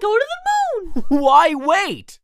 go to the moon. Why wait?